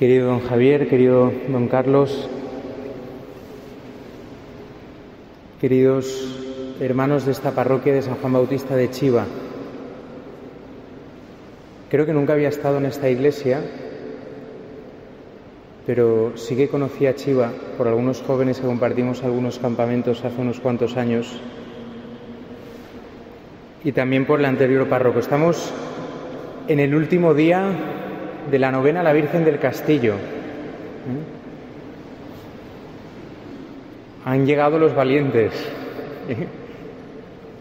Querido don Javier, querido don Carlos, queridos hermanos de esta parroquia de San Juan Bautista de Chiva, creo que nunca había estado en esta iglesia, pero sí que conocí a Chiva por algunos jóvenes que compartimos algunos campamentos hace unos cuantos años y también por el anterior párroco. Estamos en el último día de la novena a la Virgen del Castillo. Han llegado los valientes.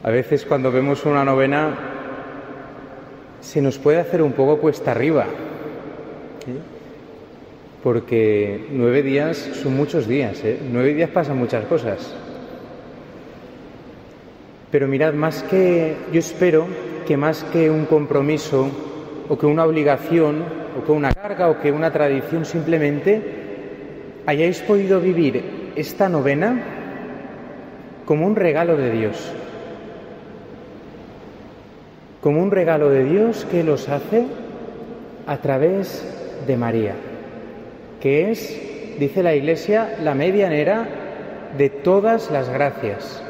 A veces cuando vemos una novena se nos puede hacer un poco cuesta arriba, porque nueve días son muchos días, ¿eh? nueve días pasan muchas cosas. Pero mirad, más que yo espero que más que un compromiso o que una obligación o que una carga o que una tradición simplemente hayáis podido vivir esta novena como un regalo de Dios. Como un regalo de Dios que los hace a través de María, que es, dice la Iglesia, la medianera de todas las gracias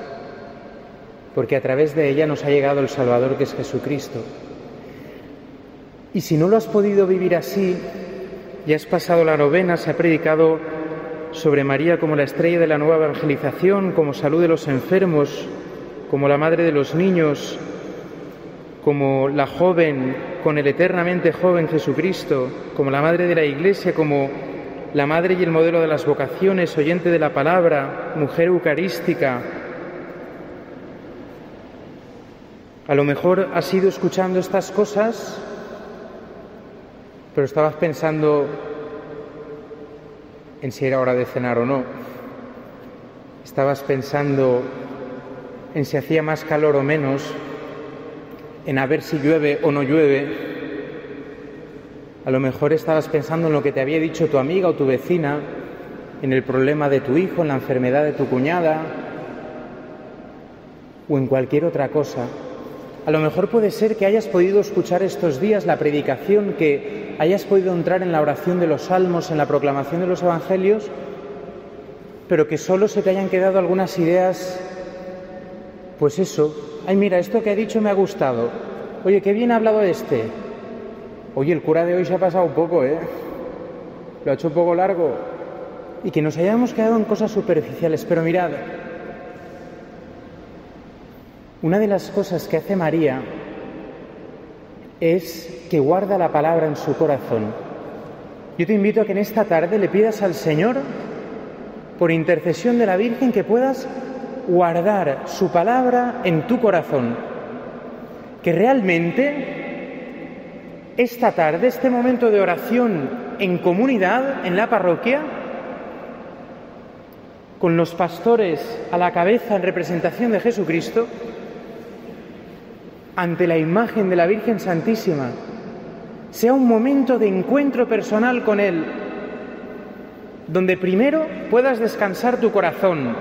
porque a través de ella nos ha llegado el Salvador que es Jesucristo. Y si no lo has podido vivir así, ya has pasado la novena, se ha predicado sobre María como la estrella de la nueva evangelización, como salud de los enfermos, como la madre de los niños, como la joven con el eternamente joven Jesucristo, como la madre de la Iglesia, como la madre y el modelo de las vocaciones, oyente de la palabra, mujer eucarística, A lo mejor has ido escuchando estas cosas, pero estabas pensando en si era hora de cenar o no. Estabas pensando en si hacía más calor o menos, en a ver si llueve o no llueve. A lo mejor estabas pensando en lo que te había dicho tu amiga o tu vecina, en el problema de tu hijo, en la enfermedad de tu cuñada o en cualquier otra cosa. A lo mejor puede ser que hayas podido escuchar estos días la predicación, que hayas podido entrar en la oración de los salmos, en la proclamación de los evangelios, pero que solo se te hayan quedado algunas ideas, pues eso, ay mira, esto que ha dicho me ha gustado, oye, qué bien ha hablado este, oye, el cura de hoy se ha pasado un poco, ¿eh? Lo ha hecho un poco largo, y que nos hayamos quedado en cosas superficiales, pero mirad, una de las cosas que hace María es que guarda la palabra en su corazón. Yo te invito a que en esta tarde le pidas al Señor, por intercesión de la Virgen, que puedas guardar su palabra en tu corazón. Que realmente esta tarde, este momento de oración en comunidad, en la parroquia, con los pastores a la cabeza en representación de Jesucristo, ante la imagen de la Virgen Santísima, sea un momento de encuentro personal con Él, donde primero puedas descansar tu corazón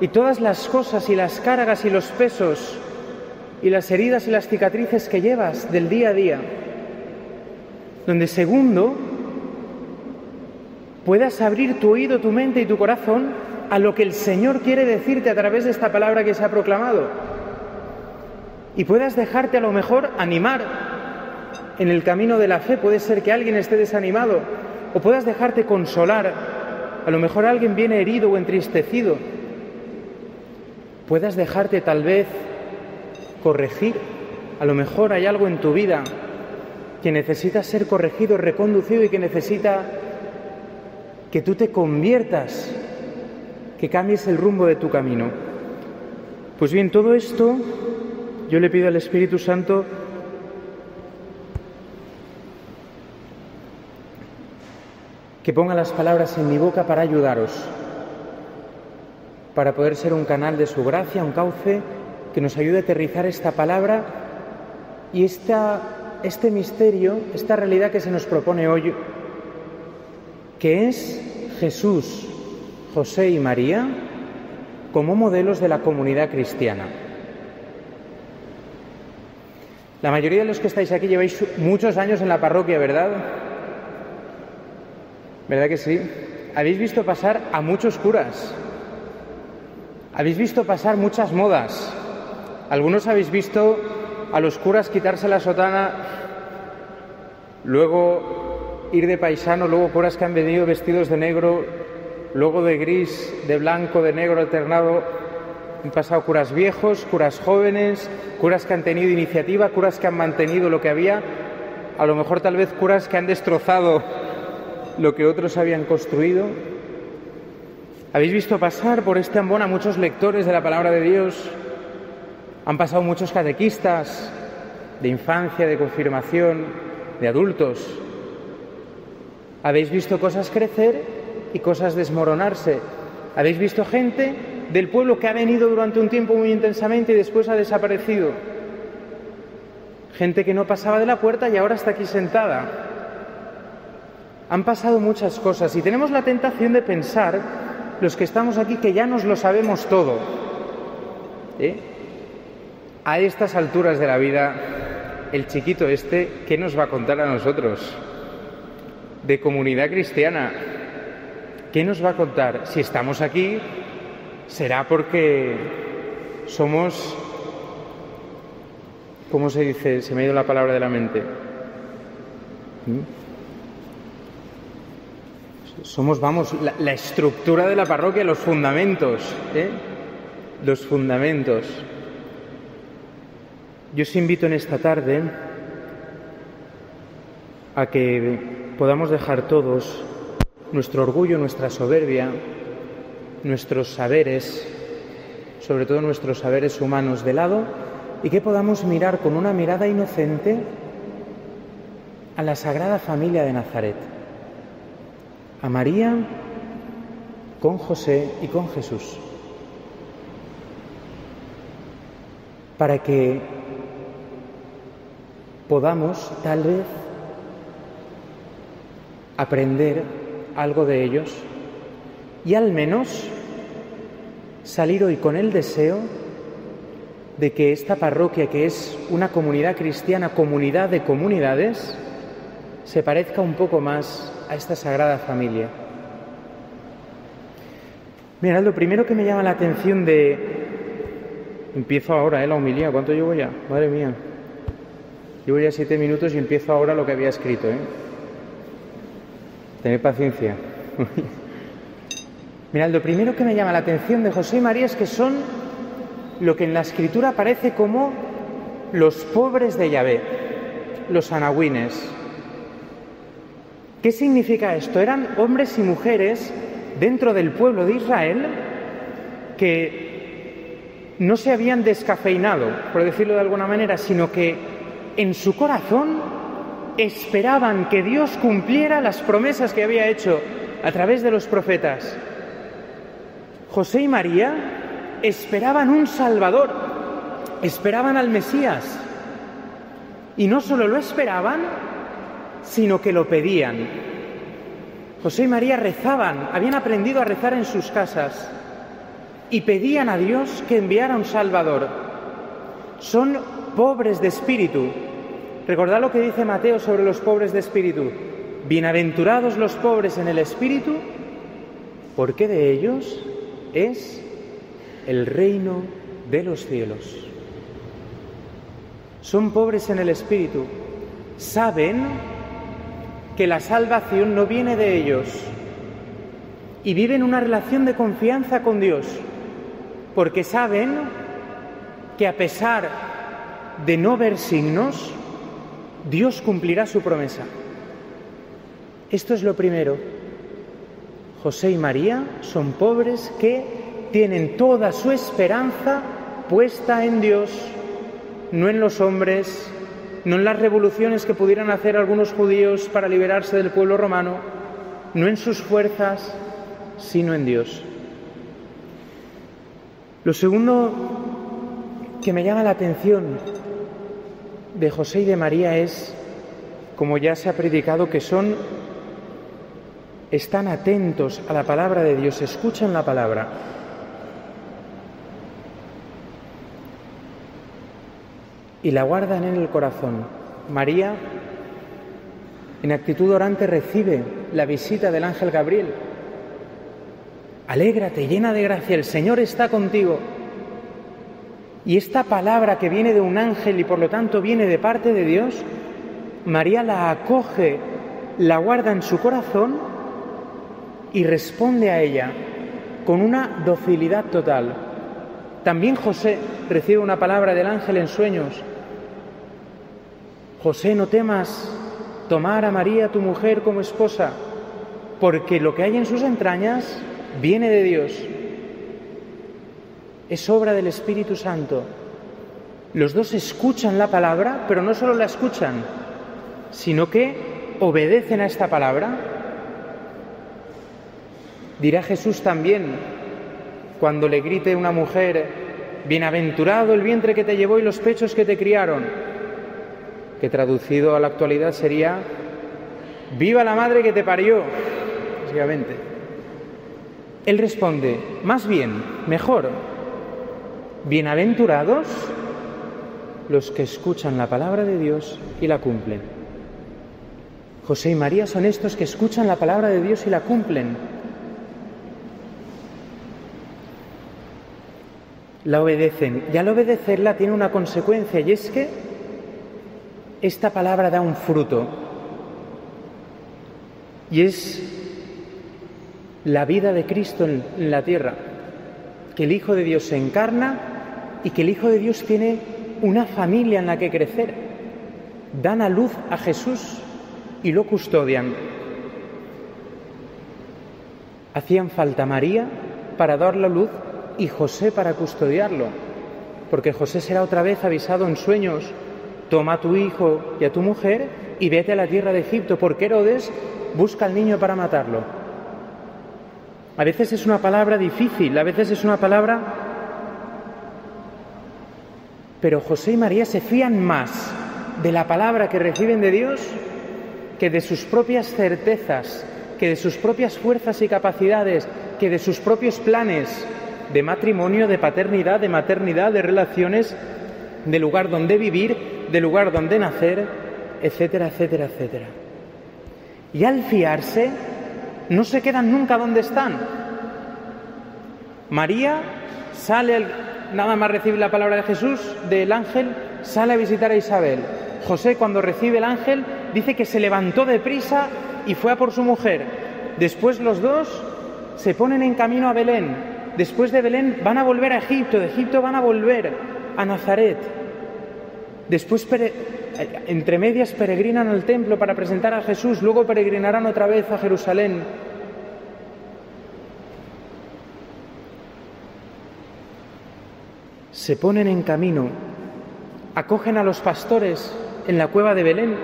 y todas las cosas y las cargas y los pesos y las heridas y las cicatrices que llevas del día a día, donde segundo puedas abrir tu oído, tu mente y tu corazón a lo que el Señor quiere decirte a través de esta palabra que se ha proclamado y puedas dejarte a lo mejor animar en el camino de la fe. Puede ser que alguien esté desanimado o puedas dejarte consolar. A lo mejor alguien viene herido o entristecido. Puedas dejarte tal vez corregir. A lo mejor hay algo en tu vida que necesita ser corregido, reconducido y que necesita que tú te conviertas, que cambies el rumbo de tu camino. Pues bien, todo esto yo le pido al Espíritu Santo que ponga las palabras en mi boca para ayudaros, para poder ser un canal de su gracia, un cauce que nos ayude a aterrizar esta palabra y esta, este misterio, esta realidad que se nos propone hoy, que es Jesús, José y María como modelos de la comunidad cristiana. La mayoría de los que estáis aquí lleváis muchos años en la parroquia, ¿verdad? ¿Verdad que sí? Habéis visto pasar a muchos curas. Habéis visto pasar muchas modas. Algunos habéis visto a los curas quitarse la sotana, luego ir de paisano, luego curas que han venido vestidos de negro, luego de gris, de blanco, de negro alternado. Han pasado curas viejos, curas jóvenes, curas que han tenido iniciativa, curas que han mantenido lo que había, a lo mejor tal vez curas que han destrozado lo que otros habían construido. Habéis visto pasar por este ambón a muchos lectores de la palabra de Dios, han pasado muchos catequistas de infancia, de confirmación, de adultos. Habéis visto cosas crecer y cosas desmoronarse. Habéis visto gente del pueblo que ha venido durante un tiempo muy intensamente y después ha desaparecido. Gente que no pasaba de la puerta y ahora está aquí sentada. Han pasado muchas cosas y tenemos la tentación de pensar, los que estamos aquí, que ya nos lo sabemos todo. ¿Eh? A estas alturas de la vida, el chiquito este, ¿qué nos va a contar a nosotros? De comunidad cristiana. ¿Qué nos va a contar? Si estamos aquí, será porque somos, ¿cómo se dice? Se me ha ido la palabra de la mente. ¿Mm? Somos, vamos, la, estructura de la parroquia, los fundamentos, ¿eh? los fundamentos. Yo os invito en esta tarde a que podamos dejar todos nuestro orgullo, nuestra soberbia, nuestros saberes, sobre todo nuestros saberes humanos de lado, y que podamos mirar con una mirada inocente a la Sagrada Familia de Nazaret a María con José y con Jesús, para que podamos tal vez aprender algo de ellos y al menos salir hoy con el deseo de que esta parroquia, que es una comunidad cristiana, comunidad de comunidades, se parezca un poco más a esta sagrada familia. Mira, lo primero que me llama la atención de... Empiezo ahora, ¿eh? La humildad. ¿Cuánto llevo ya? Madre mía. Llevo ya siete minutos y empiezo ahora lo que había escrito, ¿eh? Tened paciencia. Mirad, lo primero que me llama la atención de José y María es que son lo que en la escritura aparece como los pobres de Yahvé, los anagüines, ¿Qué significa esto? Eran hombres y mujeres dentro del pueblo de Israel que no se habían descafeinado, por decirlo de alguna manera, sino que en su corazón esperaban que Dios cumpliera las promesas que había hecho a través de los profetas. José y María esperaban un Salvador, esperaban al Mesías. Y no solo lo esperaban, sino que lo pedían. José y María rezaban, habían aprendido a rezar en sus casas y pedían a Dios que enviara un Salvador. Son pobres de espíritu. Recordad lo que dice Mateo sobre los pobres de espíritu. Bienaventurados los pobres en el espíritu, porque de ellos es el reino de los cielos. Son pobres en el espíritu. Saben que la salvación no viene de ellos y viven una relación de confianza con Dios, porque saben que a pesar de no ver signos, Dios cumplirá su promesa. Esto es lo primero. José y María son pobres que tienen toda su esperanza puesta en Dios, no en los hombres, no en las revoluciones que pudieran hacer algunos judíos para liberarse del pueblo romano, no en sus fuerzas, sino en Dios. Lo segundo que me llama la atención de José y de María es, como ya se ha predicado, que son, están atentos a la palabra de Dios, escuchan la palabra. y la guardan en el corazón. María, en actitud orante, recibe la visita del ángel Gabriel. Alégrate, llena de gracia, el Señor está contigo. Y esta palabra que viene de un ángel y por lo tanto viene de parte de Dios, María la acoge, la guarda en su corazón y responde a ella con una docilidad total. También José recibe una palabra del ángel en sueños. José, no temas tomar a María, tu mujer, como esposa, porque lo que hay en sus entrañas viene de Dios es obra del Espíritu Santo. Los dos escuchan la palabra, pero no solo la escuchan, sino que obedecen a esta palabra. Dirá Jesús también, cuando le grite una mujer, Bienaventurado el vientre que te llevó y los pechos que te criaron, que traducido a la actualidad sería, Viva la madre que te parió, básicamente. Él responde, más bien, mejor, Bienaventurados los que escuchan la palabra de Dios y la cumplen. José y María son estos que escuchan la palabra de Dios y la cumplen. La obedecen. Y al obedecerla tiene una consecuencia y es que esta palabra da un fruto. Y es la vida de Cristo en, la tierra. Que el Hijo de Dios se encarna y que el Hijo de Dios tiene una familia en la que crecer. Dan a luz a Jesús y lo custodian. Hacían falta María para dar la luz y José para custodiarlo, porque José será otra vez avisado en sueños, toma a tu hijo y a tu mujer y vete a la tierra de Egipto, porque Herodes busca al niño para matarlo. A veces es una palabra difícil, a veces es una palabra pero José y María se fían más de la palabra que reciben de Dios que de sus propias certezas, que de sus propias fuerzas y capacidades, que de sus propios planes de matrimonio, de paternidad, de maternidad, de relaciones, de lugar donde vivir, de lugar donde nacer, etcétera, etcétera, etcétera. Y al fiarse, no se quedan nunca donde están. María sale al nada más recibe la palabra de Jesús, del ángel, sale a visitar a Isabel. José cuando recibe el ángel dice que se levantó deprisa y fue a por su mujer. Después los dos se ponen en camino a Belén. Después de Belén van a volver a Egipto, de Egipto van a volver a Nazaret. Después entre medias peregrinan al templo para presentar a Jesús, luego peregrinarán otra vez a Jerusalén se ponen en camino, acogen a los pastores en la cueva de Belén,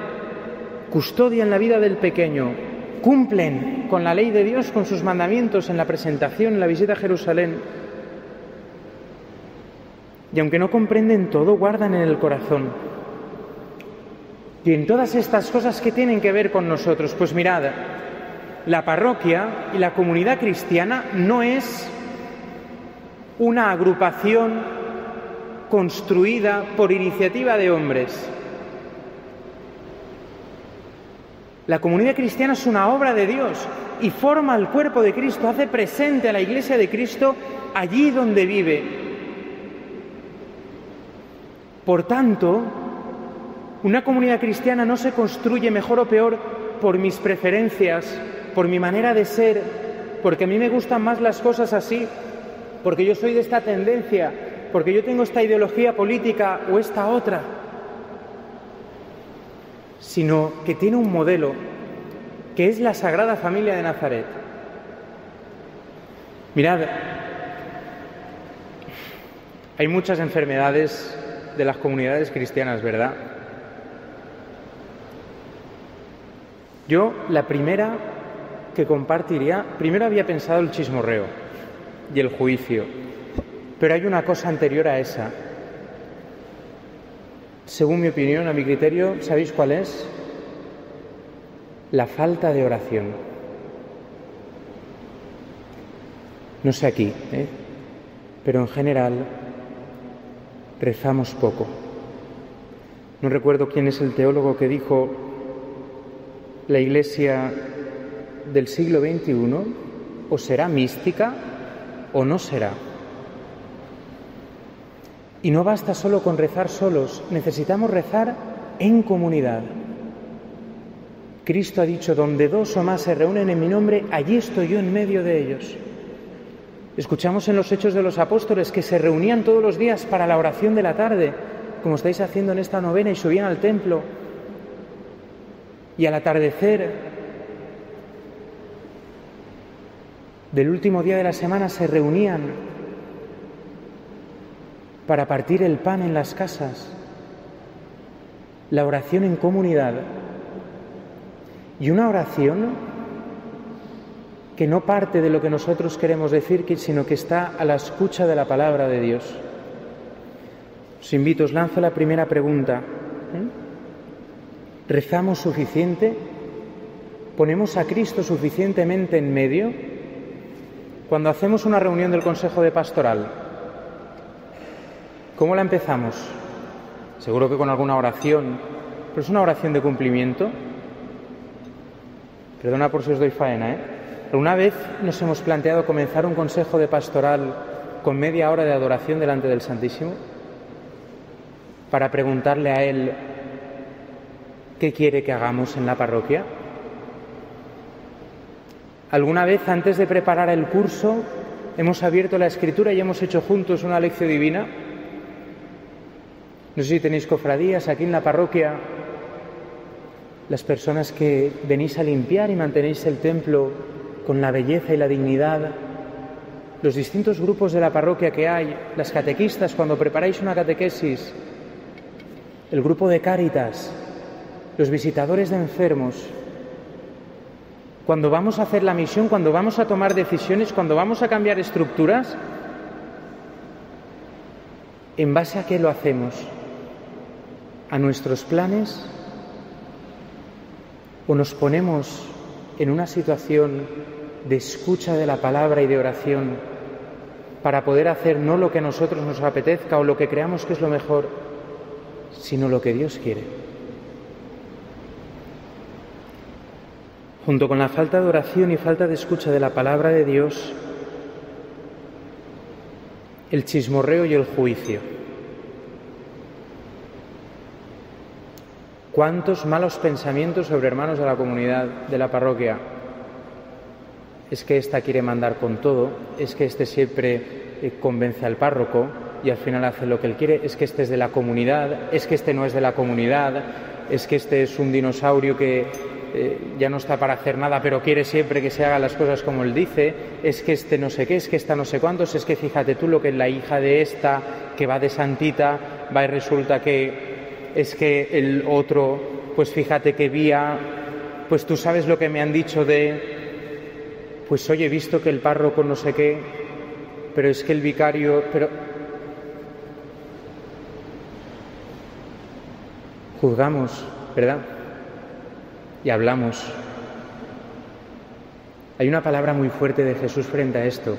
custodian la vida del pequeño, cumplen con la ley de Dios, con sus mandamientos en la presentación, en la visita a Jerusalén. Y aunque no comprenden todo, guardan en el corazón. Y en todas estas cosas que tienen que ver con nosotros, pues mirad, la parroquia y la comunidad cristiana no es una agrupación construida por iniciativa de hombres. La comunidad cristiana es una obra de Dios y forma el cuerpo de Cristo, hace presente a la iglesia de Cristo allí donde vive. Por tanto, una comunidad cristiana no se construye mejor o peor por mis preferencias, por mi manera de ser, porque a mí me gustan más las cosas así, porque yo soy de esta tendencia, porque yo tengo esta ideología política o esta otra, sino que tiene un modelo que es la Sagrada Familia de Nazaret. Mirad, hay muchas enfermedades de las comunidades cristianas, ¿verdad? Yo la primera que compartiría, primero había pensado el chismorreo y el juicio, pero hay una cosa anterior a esa. Según mi opinión, a mi criterio, ¿sabéis cuál es? La falta de oración. No sé aquí, ¿eh? pero en general rezamos poco. No recuerdo quién es el teólogo que dijo, la Iglesia del siglo XXI o será mística o no será. Y no basta solo con rezar solos, necesitamos rezar en comunidad. Cristo ha dicho, donde dos o más se reúnen en mi nombre, allí estoy yo en medio de ellos. Escuchamos en los hechos de los apóstoles que se reunían todos los días para la oración de la tarde, como estáis haciendo en esta novena, y subían al templo. Y al atardecer del último día de la semana se reunían para partir el pan en las casas, la oración en comunidad y una oración que no parte de lo que nosotros queremos decir, sino que está a la escucha de la palabra de Dios. Os invito, os lanzo la primera pregunta. ¿eh? ¿Rezamos suficiente? ¿Ponemos a Cristo suficientemente en medio? Cuando hacemos una reunión del Consejo de Pastoral, ¿cómo la empezamos? Seguro que con alguna oración, pero es una oración de cumplimiento. Perdona por si os doy faena, ¿eh? Pero una vez nos hemos planteado comenzar un consejo de pastoral con media hora de adoración delante del Santísimo para preguntarle a Él qué quiere que hagamos en la parroquia. ¿Alguna vez antes de preparar el curso hemos abierto la escritura y hemos hecho juntos una lección divina? No sé si tenéis cofradías aquí en la parroquia, las personas que venís a limpiar y mantenéis el templo con la belleza y la dignidad, los distintos grupos de la parroquia que hay, las catequistas cuando preparáis una catequesis, el grupo de cáritas, los visitadores de enfermos, cuando vamos a hacer la misión, cuando vamos a tomar decisiones, cuando vamos a cambiar estructuras, ¿en base a qué lo hacemos? ¿A nuestros planes? ¿O nos ponemos en una situación de escucha de la palabra y de oración para poder hacer no lo que a nosotros nos apetezca o lo que creamos que es lo mejor, sino lo que Dios quiere? junto con la falta de oración y falta de escucha de la palabra de Dios, el chismorreo y el juicio. ¿Cuántos malos pensamientos sobre hermanos de la comunidad, de la parroquia? Es que ésta quiere mandar con todo, es que éste siempre eh, convence al párroco y al final hace lo que él quiere, es que este es de la comunidad, es que este no es de la comunidad, es que este es un dinosaurio que eh, ya no está para hacer nada, pero quiere siempre que se hagan las cosas como él dice, es que este no sé qué, es que esta no sé cuántos, es que fíjate tú lo que es la hija de esta, que va de santita, va y resulta que es que el otro, pues fíjate que vía, pues tú sabes lo que me han dicho de, pues oye, he visto que el párroco no sé qué, pero es que el vicario, pero... Juzgamos, ¿verdad? y hablamos. Hay una palabra muy fuerte de Jesús frente a esto.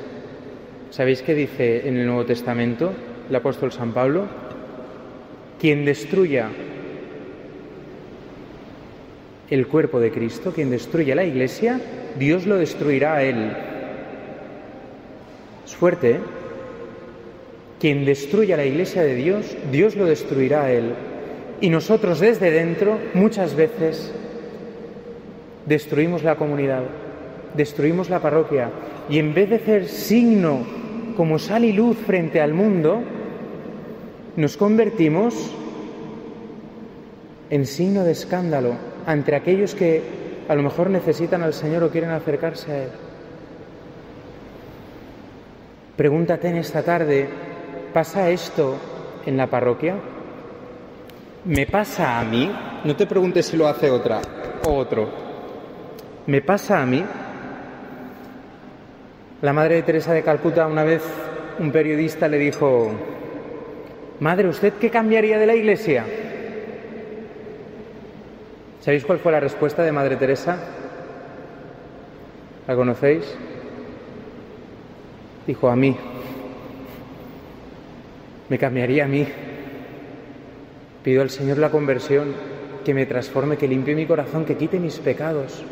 ¿Sabéis qué dice en el Nuevo Testamento el apóstol San Pablo? Quien destruya el cuerpo de Cristo, quien destruya la iglesia, Dios lo destruirá a él. Es fuerte, ¿eh? Quien destruya la iglesia de Dios, Dios lo destruirá a él. Y nosotros desde dentro muchas veces destruimos la comunidad, destruimos la parroquia y en vez de ser signo como sal y luz frente al mundo, nos convertimos en signo de escándalo ante aquellos que a lo mejor necesitan al Señor o quieren acercarse a Él. Pregúntate en esta tarde, ¿pasa esto en la parroquia? ¿Me pasa a mí? No te preguntes si lo hace otra o otro. ¿Me pasa a mí? La Madre de Teresa de Calcuta una vez un periodista le dijo, Madre, ¿usted qué cambiaría de la Iglesia? ¿Sabéis cuál fue la respuesta de Madre Teresa? ¿La conocéis? Dijo, a mí. Me cambiaría a mí. Pido al Señor la conversión, que me transforme, que limpie mi corazón, que quite mis pecados.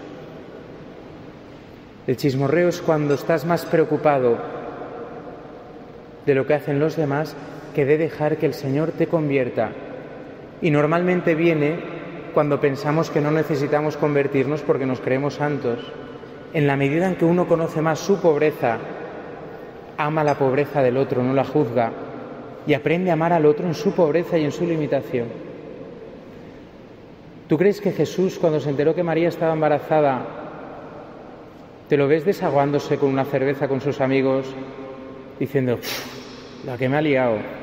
El chismorreo es cuando estás más preocupado de lo que hacen los demás que de dejar que el Señor te convierta. Y normalmente viene cuando pensamos que no necesitamos convertirnos porque nos creemos santos. En la medida en que uno conoce más su pobreza, ama la pobreza del otro, no la juzga, y aprende a amar al otro en su pobreza y en su limitación. ¿Tú crees que Jesús, cuando se enteró que María estaba embarazada, te lo ves desaguándose con una cerveza con sus amigos, diciendo, la que me ha liado?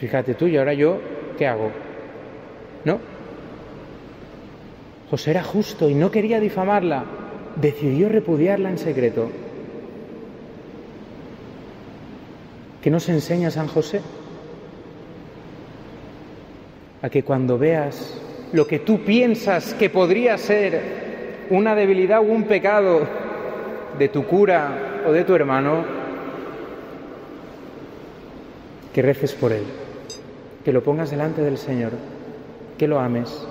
Fíjate tú, y ahora yo, ¿qué hago? ¿No? José era justo y no quería difamarla, decidió repudiarla en secreto. ¿Qué nos enseña San José? A que cuando veas lo que tú piensas que podría ser una debilidad o un pecado de tu cura o de tu hermano, que reces por él, que lo pongas delante del Señor, que lo ames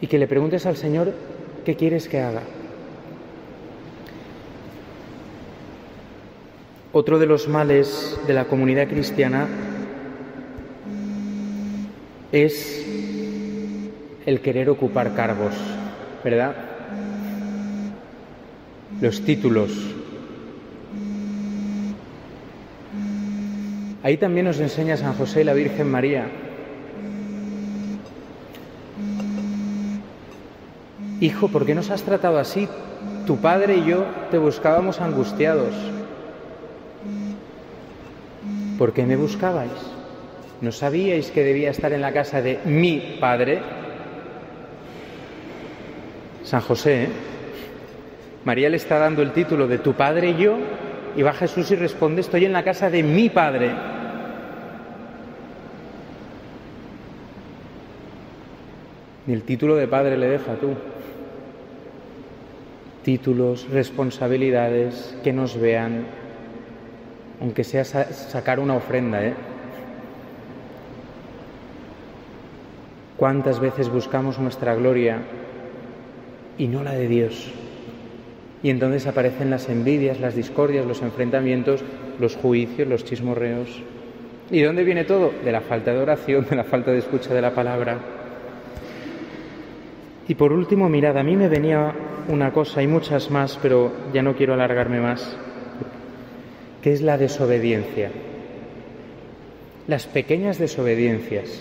y que le preguntes al Señor qué quieres que haga. Otro de los males de la comunidad cristiana es el querer ocupar cargos, ¿verdad? Los títulos. Ahí también nos enseña San José y la Virgen María. Hijo, ¿por qué nos has tratado así? Tu padre y yo te buscábamos angustiados. ¿Por qué me buscabais? ¿No sabíais que debía estar en la casa de mi padre? San José, ¿eh? María le está dando el título de tu padre y yo, y va Jesús y responde, estoy en la casa de mi padre. El título de padre le deja tú. Títulos, responsabilidades, que nos vean, aunque sea sacar una ofrenda. ¿eh? ¿Cuántas veces buscamos nuestra gloria y no la de Dios? Y entonces aparecen las envidias, las discordias, los enfrentamientos, los juicios, los chismorreos. ¿Y de dónde viene todo? De la falta de oración, de la falta de escucha de la palabra. Y por último, mirad, a mí me venía una cosa, y muchas más, pero ya no quiero alargarme más que es la desobediencia. Las pequeñas desobediencias.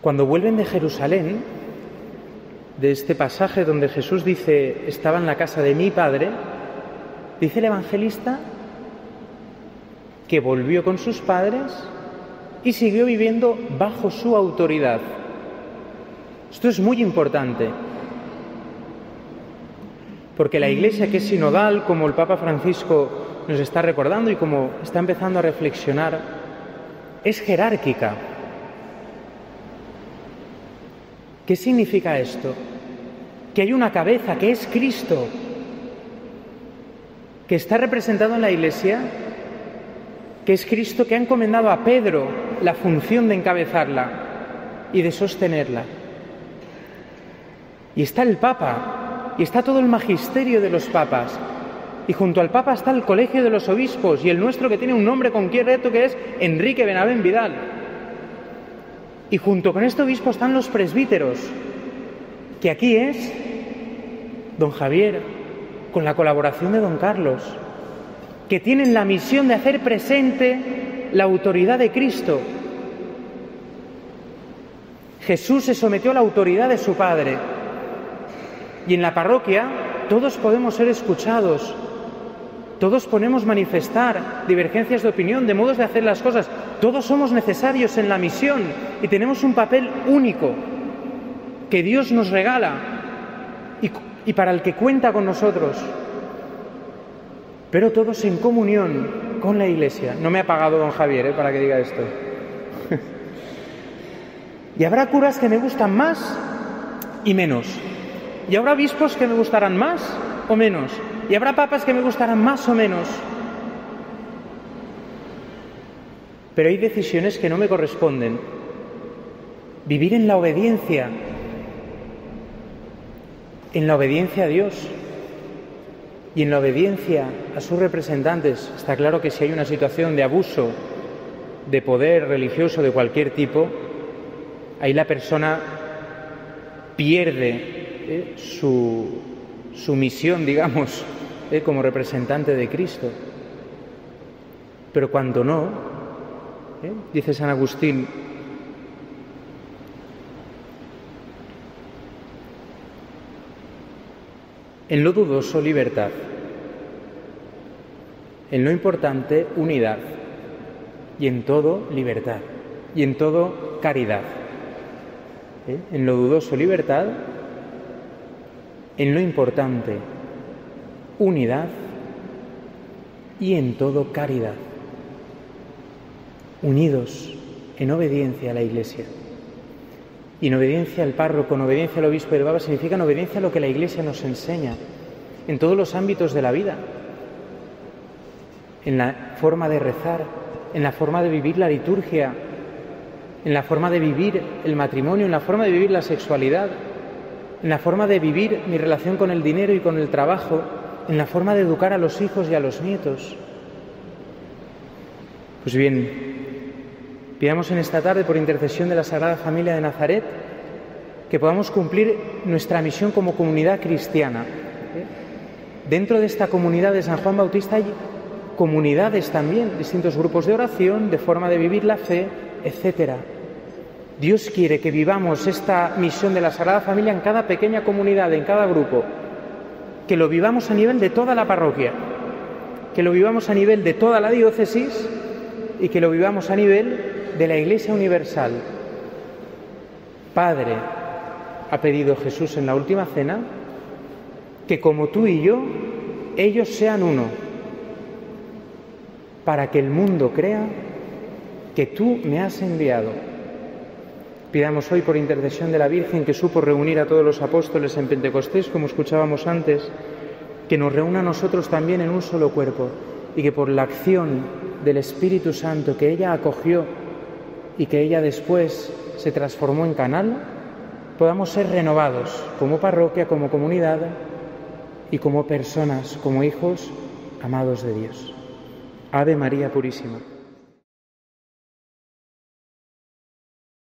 Cuando vuelven de Jerusalén, de este pasaje donde Jesús dice, estaba en la casa de mi padre, dice el evangelista que volvió con sus padres y siguió viviendo bajo su autoridad. Esto es muy importante. Porque la Iglesia que es sinodal, como el Papa Francisco nos está recordando y como está empezando a reflexionar, es jerárquica. ¿Qué significa esto? Que hay una cabeza que es Cristo, que está representado en la Iglesia, que es Cristo que ha encomendado a Pedro la función de encabezarla y de sostenerla. Y está el Papa, y está todo el magisterio de los papas. Y junto al Papa está el Colegio de los Obispos y el nuestro que tiene un nombre con reto que es Enrique Benavén Vidal. Y junto con este obispo están los presbíteros, que aquí es don Javier, con la colaboración de don Carlos, que tienen la misión de hacer presente la autoridad de Cristo. Jesús se sometió a la autoridad de su Padre y en la parroquia todos podemos ser escuchados, todos podemos manifestar divergencias de opinión, de modos de hacer las cosas. Todos somos necesarios en la misión y tenemos un papel único que Dios nos regala y, para el que cuenta con nosotros. Pero todos en comunión con la Iglesia. No me ha pagado don Javier ¿eh? para que diga esto. y habrá curas que me gustan más y menos. Y habrá obispos que me gustarán más o menos. Y habrá papas que me gustarán más o menos. Pero hay decisiones que no me corresponden. Vivir en la obediencia. en la obediencia a Dios y en la obediencia a sus representantes. Está claro que si hay una situación de abuso de poder religioso de cualquier tipo, ahí la persona pierde eh, su, su, misión, digamos, eh, como representante de Cristo. Pero cuando no, eh, dice San Agustín, en lo dudoso libertad, en lo importante unidad y en todo libertad y en todo caridad. En lo dudoso libertad, en lo importante unidad y en todo caridad. Unidos en obediencia a la Iglesia. Y en obediencia al párroco, en obediencia al obispo al papa significa en obediencia a lo que la Iglesia nos enseña en todos los ámbitos de la vida. En la forma de rezar, en la forma de vivir la liturgia, en la forma de vivir el matrimonio, en la forma de vivir la sexualidad, en la forma de vivir mi relación con el dinero y con el trabajo, en la forma de educar a los hijos y a los nietos. Pues bien, pidamos en esta tarde, por intercesión de la Sagrada Familia de Nazaret, que podamos cumplir nuestra misión como comunidad cristiana. Dentro de esta comunidad de San Juan Bautista hay comunidades también, distintos grupos de oración, de forma de vivir la fe, etcétera. Dios quiere que vivamos esta misión de la Sagrada Familia en cada pequeña comunidad, en cada grupo, que lo vivamos a nivel de toda la parroquia, que lo vivamos a nivel de toda la diócesis y que lo vivamos a nivel de la Iglesia Universal. Padre, ha pedido Jesús en la última cena, que como tú y yo, ellos sean uno para que el mundo crea que tú me has enviado. Pidamos hoy por intercesión de la Virgen que supo reunir a todos los apóstoles en Pentecostés, como escuchábamos antes, que nos reúna a nosotros también en un solo cuerpo y que por la acción del Espíritu Santo que ella acogió y que ella después se transformó en canal, podamos ser renovados como parroquia, como comunidad y como personas, como hijos amados de Dios. Ave María Purísima.